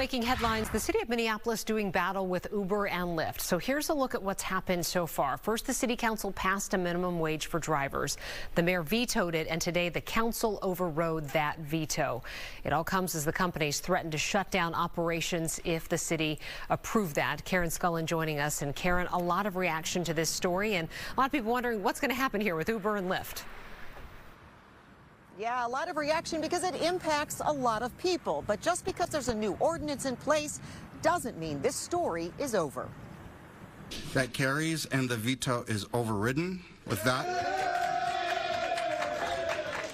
making headlines, the city of Minneapolis doing battle with Uber and Lyft. So here's a look at what's happened so far. First, the city council passed a minimum wage for drivers. The mayor vetoed it, and today the council overrode that veto. It all comes as the companies threatened to shut down operations if the city approved that. Karen Scullin joining us. And Karen, a lot of reaction to this story, and a lot of people wondering what's going to happen here with Uber and Lyft. Yeah, a lot of reaction because it impacts a lot of people. But just because there's a new ordinance in place doesn't mean this story is over. That carries and the veto is overridden. With that,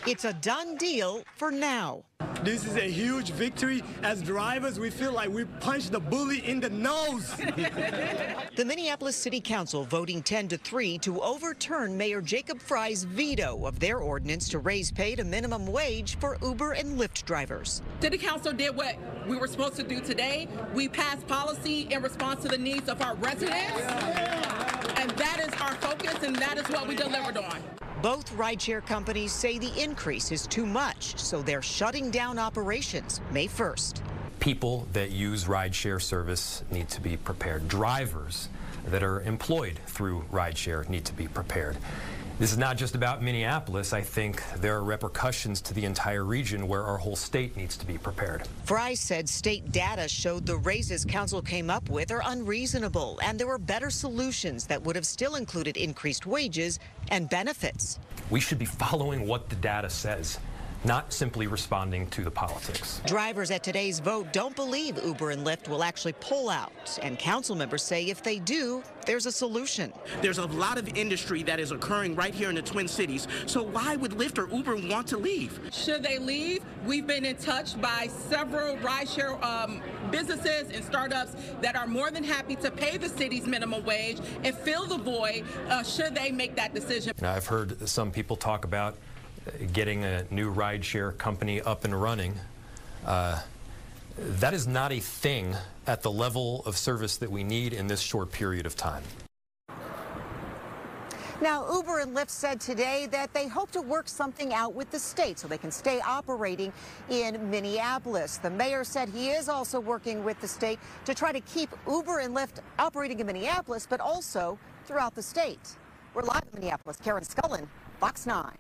it's a done deal for now. This is a huge victory. As drivers, we feel like we punched the bully in the nose. the Minneapolis City Council voting 10 to 3 to overturn Mayor Jacob Frey's veto of their ordinance to raise pay to minimum wage for Uber and Lyft drivers. City Council did what we were supposed to do today. We passed policy in response to the needs of our residents. And that is our focus, and that is what we delivered on. Both rideshare companies say the increase is too much, so they're shutting down operations May 1st. People that use rideshare service need to be prepared. Drivers that are employed through rideshare need to be prepared. This is not just about Minneapolis. I think there are repercussions to the entire region where our whole state needs to be prepared. Frey said state data showed the raises council came up with are unreasonable and there were better solutions that would have still included increased wages and benefits. We should be following what the data says not simply responding to the politics. Drivers at today's vote don't believe Uber and Lyft will actually pull out, and council members say if they do, there's a solution. There's a lot of industry that is occurring right here in the Twin Cities, so why would Lyft or Uber want to leave? Should they leave? We've been in touch by several rideshare um, businesses and startups that are more than happy to pay the city's minimum wage and fill the void uh, should they make that decision. Now, I've heard some people talk about getting a new rideshare company up and running. Uh, that is not a thing at the level of service that we need in this short period of time. Now, Uber and Lyft said today that they hope to work something out with the state so they can stay operating in Minneapolis. The mayor said he is also working with the state to try to keep Uber and Lyft operating in Minneapolis, but also throughout the state. We're live in Minneapolis. Karen Scullin, Fox 9.